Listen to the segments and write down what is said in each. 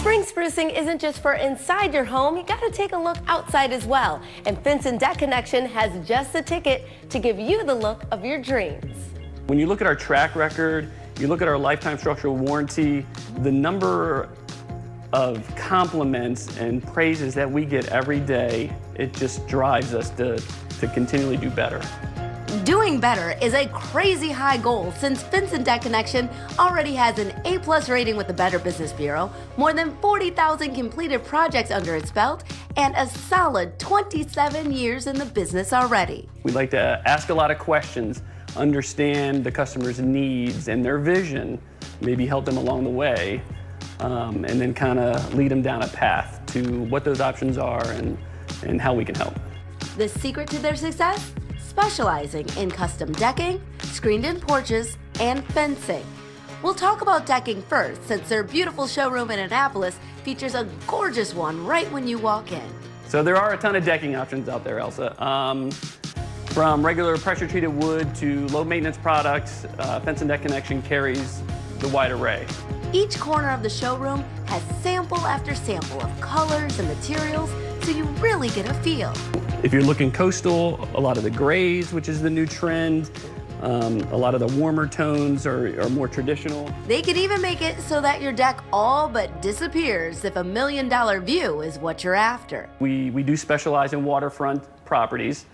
Spring sprucing isn't just for inside your home, you gotta take a look outside as well. And Fence and Deck Connection has just the ticket to give you the look of your dreams. When you look at our track record, you look at our lifetime structural warranty, the number of compliments and praises that we get every day, it just drives us to, to continually do better. Doing better is a crazy high goal since Fence and Deck Connection already has an A-plus rating with the Better Business Bureau, more than 40,000 completed projects under its belt, and a solid 27 years in the business already. We like to ask a lot of questions, understand the customer's needs and their vision, maybe help them along the way, um, and then kind of lead them down a path to what those options are and, and how we can help. The secret to their success? Specializing in custom decking, screened-in porches, and fencing. We'll talk about decking first, since their beautiful showroom in Annapolis features a gorgeous one right when you walk in. So there are a ton of decking options out there, Elsa. Um, from regular pressure-treated wood to low-maintenance products, uh, Fence and Deck Connection carries the wide array. Each corner of the showroom has sample after sample of colors and materials, so you really get a feel. If you're looking coastal, a lot of the grays, which is the new trend, um, a lot of the warmer tones are, are, more traditional. They could even make it so that your deck all but disappears if a million dollar view is what you're after. We, we do specialize in waterfront properties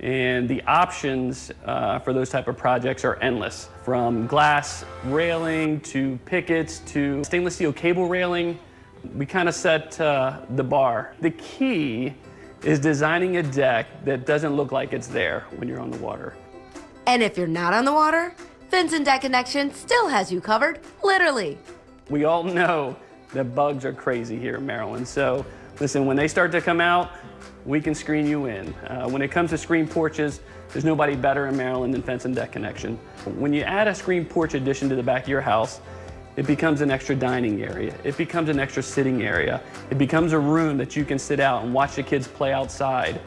and the options uh, for those type of projects are endless. From glass railing to pickets to stainless steel cable railing, we kind of set uh, the bar. The key is designing a deck that doesn't look like it's there when you're on the water. And if you're not on the water, Fence and Deck Connection still has you covered, literally. We all know that bugs are crazy here in Maryland. So listen, when they start to come out, we can screen you in. Uh, when it comes to screen porches, there's nobody better in Maryland than Fence and Deck Connection. When you add a screen porch addition to the back of your house, it becomes an extra dining area. It becomes an extra sitting area. It becomes a room that you can sit out and watch the kids play outside.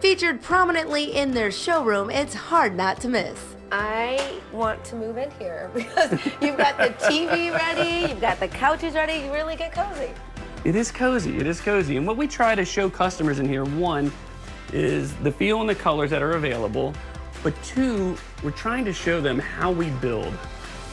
Featured prominently in their showroom, it's hard not to miss. I want to move in here because you've got the TV ready, you've got the couches ready, you really get cozy. It is cozy, it is cozy. And what we try to show customers in here, one, is the feel and the colors that are available, but two, we're trying to show them how we build.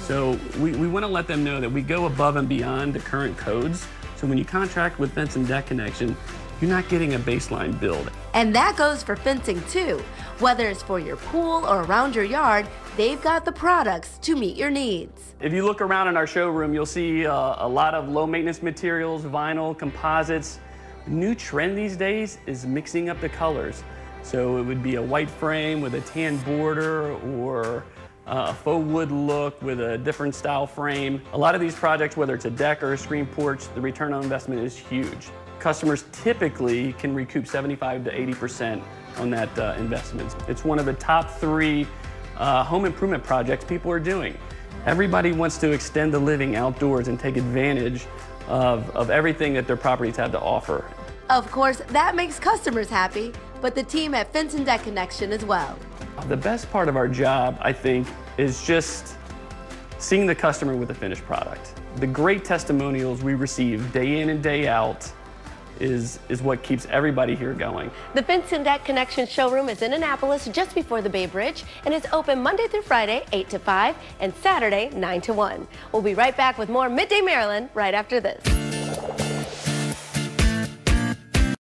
So we, we want to let them know that we go above and beyond the current codes. So when you contract with Fence and Deck Connection, you're not getting a baseline build. And that goes for fencing too. Whether it's for your pool or around your yard, they've got the products to meet your needs. If you look around in our showroom, you'll see uh, a lot of low maintenance materials, vinyl, composites. The new trend these days is mixing up the colors. So it would be a white frame with a tan border or a faux wood look with a different style frame. A lot of these projects, whether it's a deck or a screen porch, the return on investment is huge. Customers typically can recoup 75 to 80% on that uh, investment. It's one of the top three uh, home improvement projects people are doing. Everybody wants to extend the living outdoors and take advantage of, of everything that their properties have to offer. Of course, that makes customers happy, but the team at Fence and Deck Connection as well. The best part of our job, I think, is just seeing the customer with a finished product. The great testimonials we receive day in and day out is, is what keeps everybody here going. The Deck Connection showroom is in Annapolis just before the Bay Bridge and is open Monday through Friday, 8 to 5, and Saturday, 9 to 1. We'll be right back with more Midday Maryland right after this.